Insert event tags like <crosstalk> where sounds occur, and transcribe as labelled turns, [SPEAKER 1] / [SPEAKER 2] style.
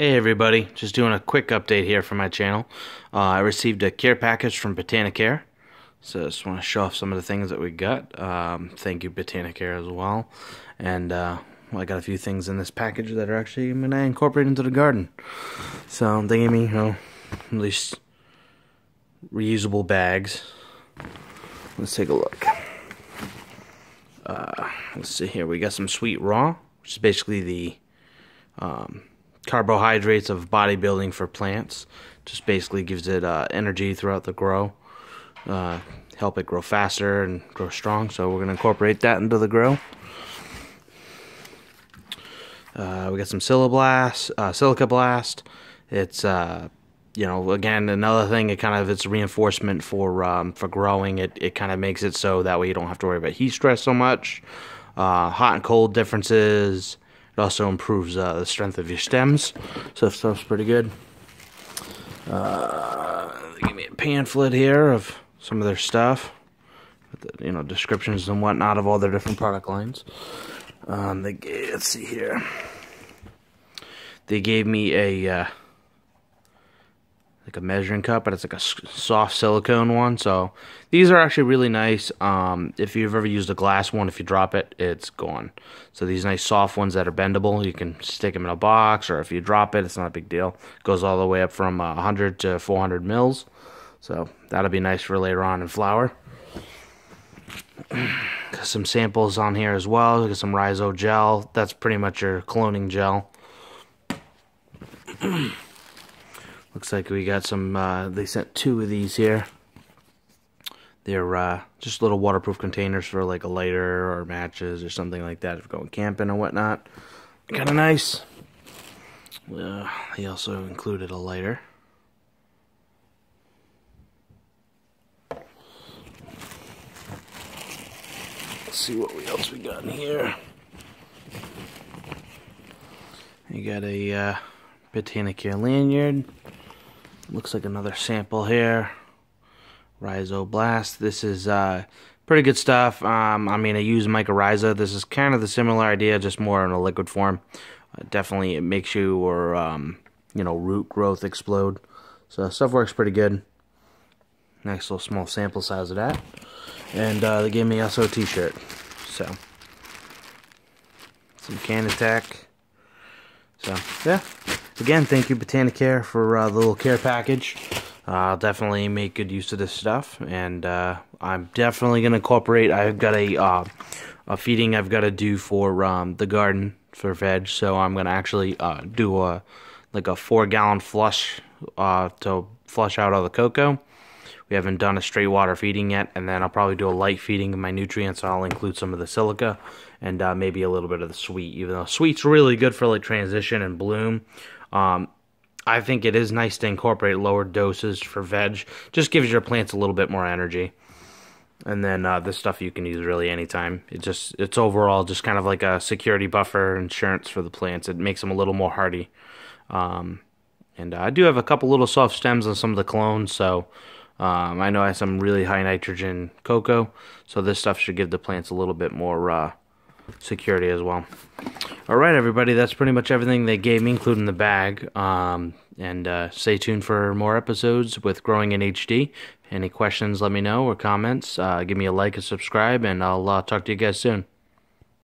[SPEAKER 1] Hey everybody, just doing a quick update here for my channel. Uh, I received a care package from Botanicare, so I just want to show off some of the things that we got. Um, thank you Botanicare as well. And uh, well, I got a few things in this package that are actually going to incorporate into the garden. So they gave me, you know, at least reusable bags. Let's take a look. Uh, let's see here, we got some Sweet Raw, which is basically the... Um, carbohydrates of bodybuilding for plants. Just basically gives it uh, energy throughout the grow, uh, help it grow faster and grow strong. So we're going to incorporate that into the grow. Uh, we got some Siliblast, uh, Silica Blast. It's uh, you know again another thing. It kind of it's reinforcement for um, for growing. It it kind of makes it so that way you don't have to worry about heat stress so much. Uh, hot and cold differences it also improves uh, the strength of your stems, so stuff's pretty good. Uh, they give me a pamphlet here of some of their stuff, the, you know descriptions and whatnot of all their different product lines. Um, they let's see here. They gave me a uh, like a measuring cup, but it's like a soft silicone one. So these are actually really nice. Um, if you've ever used a glass one, if you drop it, it's gone. So these nice soft ones that are bendable, you can stick them in a box, or if you drop it, it's not a big deal. It goes all the way up from uh, 100 to 400 mils. So that'll be nice for later on in flower. <clears throat> Got some samples on here as well. Got some Rhizo gel. That's pretty much your cloning gel. <clears throat> Looks like we got some, uh, they sent two of these here. They're uh, just little waterproof containers for like a lighter or matches or something like that if going camping or whatnot. Kind of nice. Uh, he also included a lighter. Let's see what else we got in here. You got a uh, lanyard. Looks like another sample here. Rhizoblast. This is uh, pretty good stuff. Um, I mean, I use mycorrhiza. This is kind of the similar idea, just more in a liquid form. Uh, definitely, it makes your um, you know root growth explode. So stuff works pretty good. Nice little small sample size of that. And uh, they gave me also a t-shirt. So, some can attack. So, yeah. Again, thank you Botanicare for uh, the little care package. I'll definitely make good use of this stuff, and uh, I'm definitely going to incorporate. I've got a uh, a feeding I've got to do for um, the garden for veg, so I'm going to actually uh, do a like a four gallon flush uh, to flush out all the coco. We haven't done a straight water feeding yet, and then I'll probably do a light feeding of my nutrients. I'll include some of the silica and uh, maybe a little bit of the sweet, even though sweet's really good for like transition and bloom. Um, I think it is nice to incorporate lower doses for veg. Just gives your plants a little bit more energy. And then uh, this stuff you can use really anytime. It just it's overall just kind of like a security buffer insurance for the plants. It makes them a little more hardy. Um, and uh, I do have a couple little soft stems on some of the clones, so um, I know I have some really high nitrogen coco. So this stuff should give the plants a little bit more uh, security as well. Alright everybody, that's pretty much everything they gave me, including the bag. Um, and uh, stay tuned for more episodes with Growing in HD. Any questions, let me know, or comments. Uh, give me a like and subscribe, and I'll uh, talk to you guys soon.